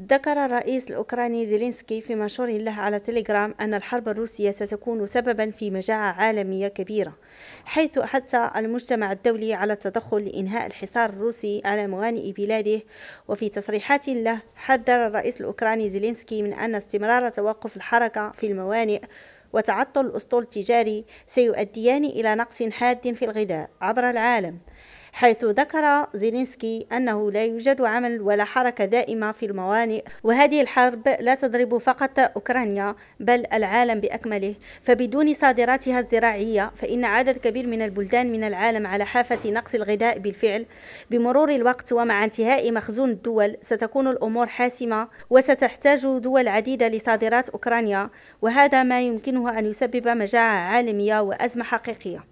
ذكر الرئيس الأوكراني زيلينسكي في منشور له على تليجرام أن الحرب الروسية ستكون سببا في مجاعة عالمية كبيرة حيث حث المجتمع الدولي على التدخل لإنهاء الحصار الروسي على موانئ بلاده. وفي تصريحات له حذر الرئيس الأوكراني زيلينسكي من أن استمرار توقف الحركة في الموانئ وتعطل الأسطول التجاري سيؤديان إلى نقص حاد في الغذاء عبر العالم. حيث ذكر زيلينسكي أنه لا يوجد عمل ولا حركة دائمة في الموانئ وهذه الحرب لا تضرب فقط أوكرانيا بل العالم بأكمله. فبدون صادراتها الزراعية فإن عدد كبير من البلدان من العالم على حافة نقص الغذاء بالفعل. بمرور الوقت ومع انتهاء مخزون الدول ستكون الأمور حاسمة وستحتاج دول عديدة لصادرات أوكرانيا. وهذا ما يمكنه أن يسبب مجاعة عالمية وأزمة حقيقية.